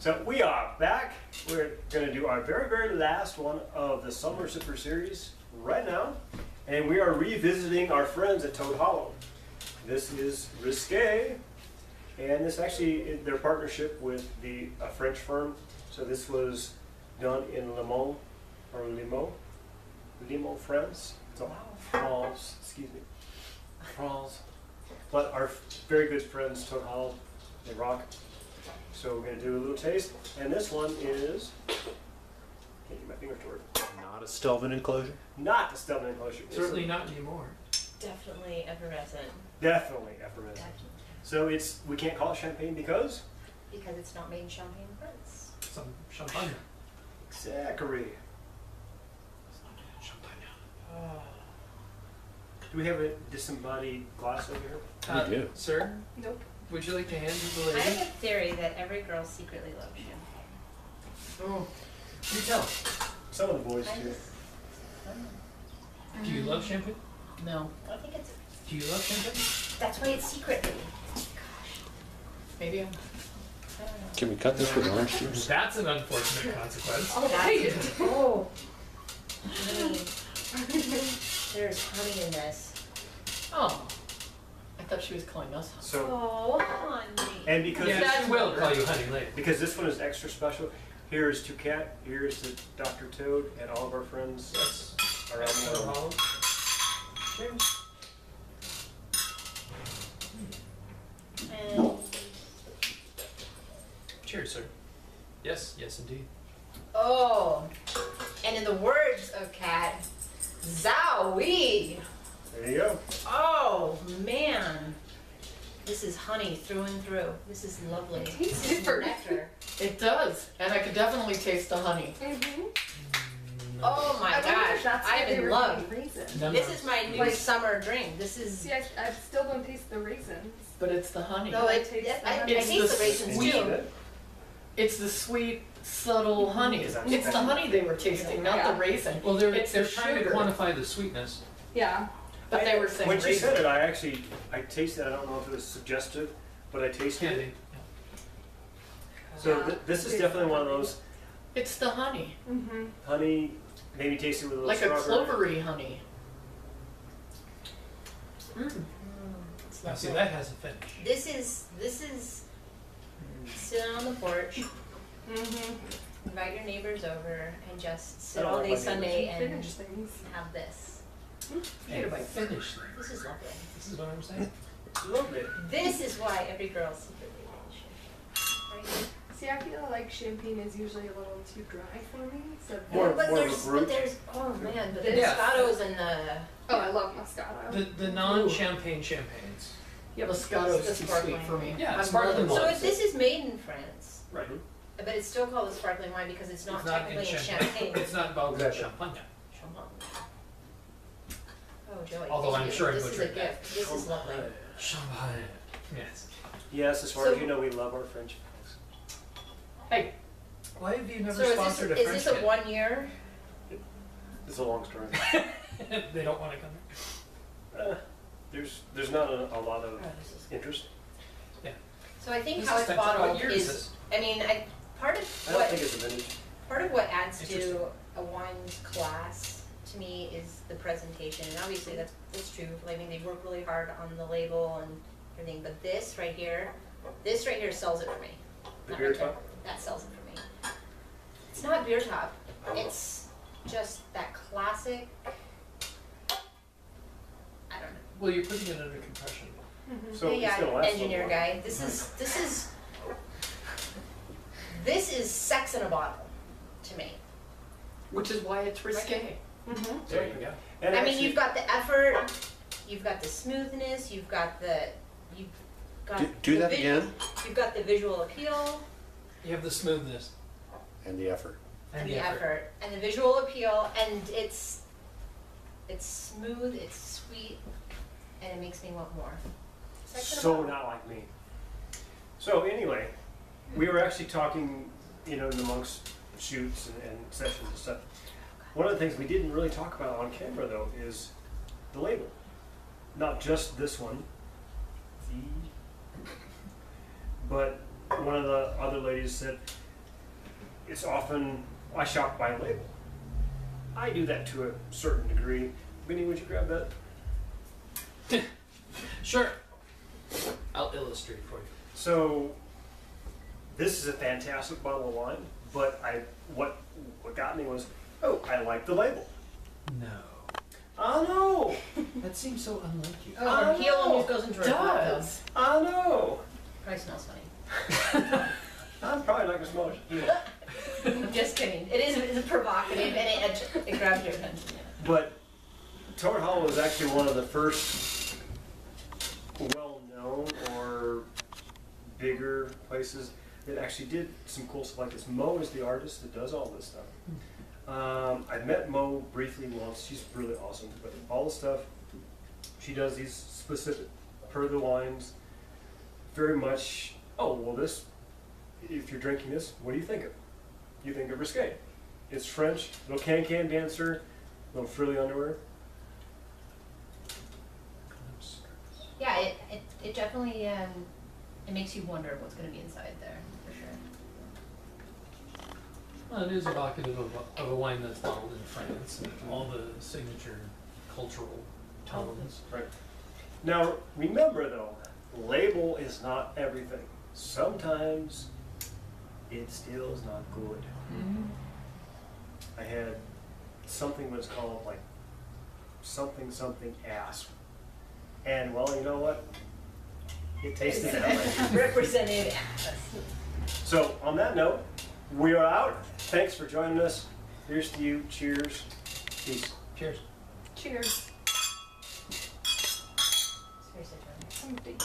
So we are back. We're going to do our very, very last one of the Summer Sipper series right now. And we are revisiting our friends at Toad Hollow. This is Risque. And this actually, their partnership with the a French firm. So this was done in Le Mans, or Limoux, Limoux, France. So France, excuse me. France. But our very good friends, Toad Hollow, they rock. So we're gonna do a little taste, and this one is, can't get my finger toward it. Not a Stelvin enclosure. Not the Stelman enclosure. Certainly not anymore. Definitely effervescent. Definitely effervescent. Definitely. So it's, we can't call it champagne because? Because it's not made in Champagne, France. Some champagne. Zachary. Champagne. Do we have a disembodied glass over here? Uh, do. Sir, Nope. Would you like to hand to the I lady? have a theory that every girl secretly loves you. Oh, you tell. Some of the boys I do. just, I don't know. Do you love champagne? No. I think it's, Do you love champagne? that's why it's secret. Gosh, Maybe I'm. I don't know. Can we cut this with orange juice? That's an unfortunate consequence. Oh, wait. Oh. Honey. There's honey in this. Oh. I thought she was calling us. So, Oh, honey. and because, Yeah, she will call you honey later. because this one is extra special, here is Toucat, here is the Dr. Toad, and all of our friends Yes. around the Toad world. Cheers. And, Cheers, sir. Yes, yes, indeed. oh, and in the words of Cat, Zowie. There you go. Man, this is honey through and through. This is lovely. tastes This different. nectar. It does, and I could definitely taste the honey. Mm-hmm. Oh my I gosh, I'm why they in love. doing raisins. This is my new Like- summer drink. This is See, I, I still don't taste the raisins. But it's the honey. no, I it, taste that- the I, I. It's taste the the raisins sweet- too. It's the sweet, subtle honey. Is that It's the honey they were tasting, not Yeah. the raisin. Well, they're, It's they're trying sugar. to quantify the sweetness. Yeah. But they were saying When she said it, I actually, I tasted, I don't know if it was suggestive, but I tasted Candy. it. So Yeah. th- this is definitely one of those It's the honey, Mm-hmm. honey, maybe taste it with a little like a strawberry. clovery honey. Mm. Mm, it's Now, see, lovely. that has a finish. This is this is sitting on the porch. Mm-hmm. Invite your neighbors over and just I sit don't all like day my Sunday and things. have this. Forget about finish. This is lovely. This is what I'm saying. Lovely. This is why every girl secretly loves champagne. Right? See, I feel like champagne is usually a little too dry for me. So More- Yeah, but more there's, but there's, oh man, but the Yeah. Moscatos and the, oh, I love Moscato. The, the non-champagne champagnes. Yeah, Moscato's The too sparkling. sweet for me. Yeah, My sparkling mother so wine. if this is made in France, Right. but it's still called a sparkling wine because it's not It's not in technically in champagne. champagne. It's not involved in Exactly. champagne. Champagne. Oh, Joey. Although thank I'm sure I This is a that. gift. This is lovely. Champagne. Yes. Yes, as far So- as you know, we love our French folks. Hey, Why have you never So is this, sponsored a is French this a kid? one year? It's a long story. they don't want to come Uh, there's there's not a, a lot of Oh, this interest. So I think This how is it's French. What bottled year is is, this? I mean, I, part of I don't what, think it's a vintage. part of what adds Interesting. to a wine's class to me is the presentation, and obviously that's, that's true, I mean, they work really hard on the label and everything, but this right here, this right here sells it for me. The Not beer right there. top? That sells it for me. It's not beer top, it's just that classic, I don't know. Well, you're putting it under compression. Mm-hmm. So yeah, yeah, engineer guy. This is this is this is sex in a bottle to me. which is why it's risque. Mm-hmm. There you go. And I mean, actually- you've got the effort, you've got the smoothness, you've got the you've got Do, do the that vi- again. You've got the visual appeal, You have the smoothness And the effort. and the effort, and the visual appeal, and it's it's smooth, it's sweet, and it makes me want more. Sex in a so bottle. not like me. So anyway, we were actually talking, you know, amongst shoots and, and sessions and stuff. One of the things we didn't really talk about on camera though is the label. Not just this one, the, but one of the other ladies said, it's often I shop by label. I do that to a certain degree. Vinny, would you grab that? Sure. I'll illustrate for you. So this is a fantastic bottle of wine, but I what what got me was oh I like the label. No. I know, That seems so unlike you. Oh, I her heel know. almost goes into her hot tub. Does. I know. Probably smells funny. I'm probably not gonna smell it. Just kidding. It is it's provocative and it, it grabs your attention. Yeah. But Toad Hollow is actually one of the first well-known or bigger places that actually did some cool stuff like this. Mo is the artist that does all this stuff. Hmm. Um, I met Mo briefly once. She's really awesome. But all the stuff she does, these specific per the wines, very much. Oh well, this. If you're drinking this, what do you think of? You think of risque. It's French, little can-can dancer, little frilly underwear. Yeah, it, it, it definitely um, it makes you wonder what's going to be inside there. Well, it is evocative of a, of a wine that's bottled in France and all the signature cultural tones. Mm-hmm. Right. Now, remember though, label is not everything. Sometimes it still is not good. Mm-hmm. I had something was called like something something ass. And well, you know what? It tasted that way. Represented as. So on that note, we are out. Thanks for joining us. Here's to you. Cheers. Peace. Cheers. Cheers. Seriously, Jordan. Some big